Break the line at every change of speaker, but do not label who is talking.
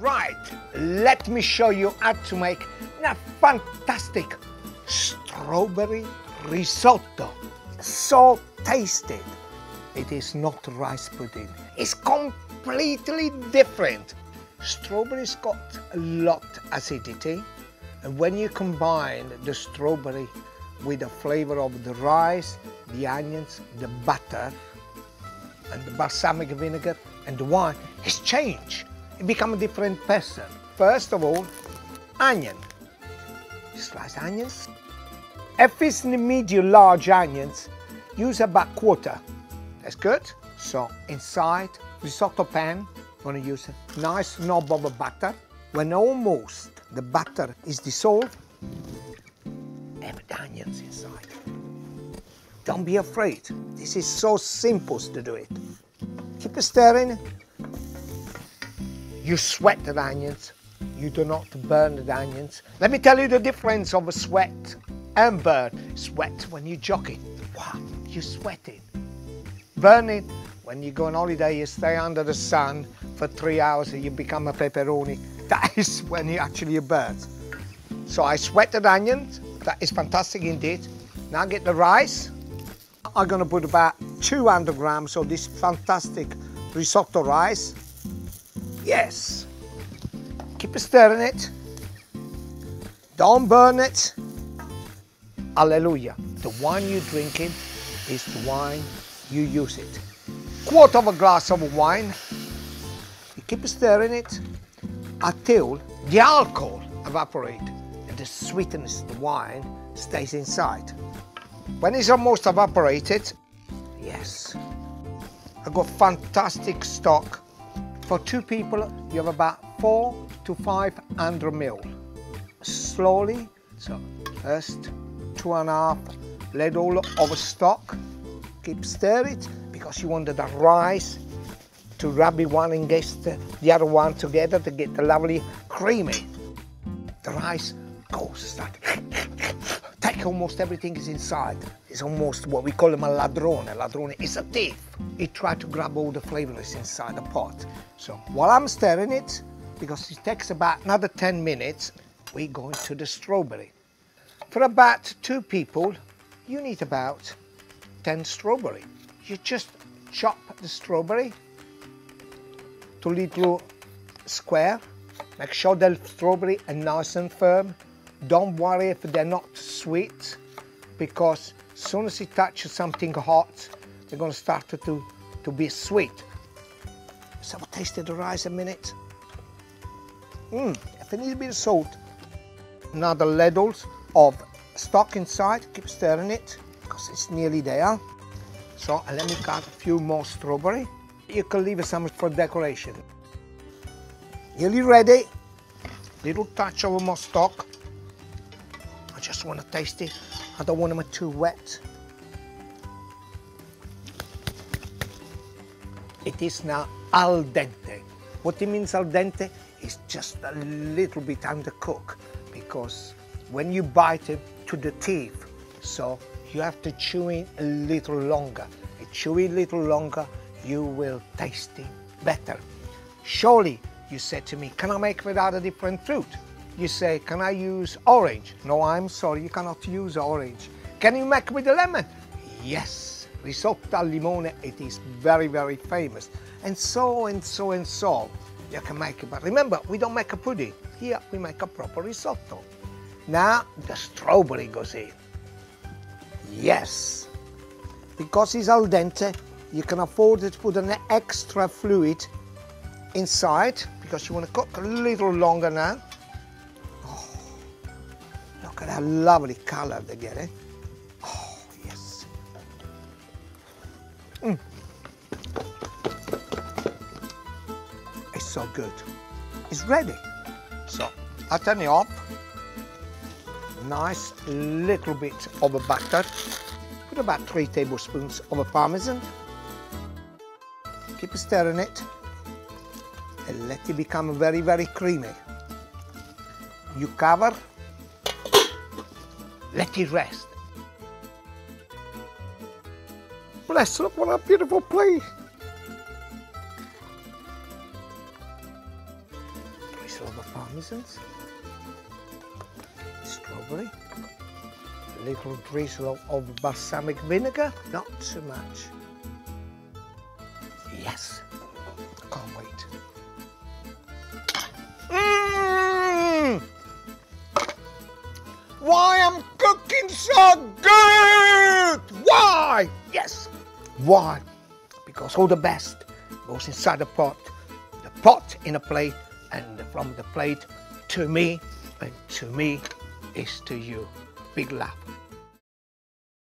Right, let me show you how to make a fantastic strawberry risotto. So tasty. It is not rice pudding. It's completely different. Strawberry's got a lot acidity and when you combine the strawberry with the flavor of the rice, the onions, the butter and the balsamic vinegar and the wine, it's changed. Become a different person. First of all, onion. Slice onions. If it's medium large onions, use about quarter. That's good. So inside risotto pan, I'm gonna use a nice knob of butter. When almost the butter is dissolved, add the onions inside. Don't be afraid. This is so simple to do it. Keep stirring. You sweat the onions. You do not burn the onions. Let me tell you the difference of a sweat and burn. Sweat when you're jogging. Wow, you're sweating. Burning when you go on holiday, you stay under the sun for three hours and you become a pepperoni. That is when you actually burn. So I sweated onions. That is fantastic indeed. Now get the rice. I'm gonna put about 200 grams of this fantastic risotto rice. Yes. Keep stirring it. Don't burn it. Hallelujah. The wine you're drinking is the wine you use it. Quarter of a glass of wine. You keep stirring it until the alcohol evaporates and the sweetness of the wine stays inside. When it's almost evaporated, yes, I've got fantastic stock. For two people, you have about four to 500 ml. Slowly, so first two and a half ladle of stock. Keep stir it because you want the rice to rub one against the other one together to get the lovely creamy. The rice goes start take almost everything is inside. It's almost what we call him a ladrone. A ladrone is a thief. He tried to grab all the flavors inside the pot. So while I'm stirring it, because it takes about another 10 minutes, we go into the strawberry. For about two people, you need about 10 strawberry. You just chop the strawberry to little square. Make sure the strawberry are nice and firm. Don't worry if they're not sweet because as soon as you touch something hot, they're going to start to, to be sweet. Let's have a taste of the rice a minute. Mmm, if it needs a bit of salt. Now the ladles of stock inside, keep stirring it because it's nearly there. So let me cut a few more strawberry. You can leave some for decoration. Nearly ready. Little touch of more stock. I just want to taste it. I don't want them too wet. It is now al dente. What it means al dente is just a little bit undercooked because when you bite it to the teeth, so you have to chew it a little longer. You chew it a little longer, you will taste it better. Surely, you said to me, can I make without a different fruit? You say, can I use orange? No, I'm sorry, you cannot use orange. Can you make with a lemon? Yes, risotto al limone, it is very, very famous. And so and so and so, you can make it. But remember, we don't make a pudding. Here, we make a proper risotto. Now, the strawberry goes in. Yes, because it's al dente, you can afford to put an extra fluid inside because you want to cook a little longer now. Look at that lovely color they get, eh? Oh, yes. Mm. It's so good. It's ready. So, I'll turn it off. Nice little bit of a butter. Put about three tablespoons of a parmesan. Keep stirring it and let it become very, very creamy. You cover, let it rest. Bless, look what a beautiful plate. drizzle of parmesans, strawberry, a little drizzle of, of balsamic vinegar, not too much. Yes, can't wait. So good? Why? Yes. Why? Because all the best goes inside the pot. The pot in a plate, and from the plate to me, and to me is to you. Big love.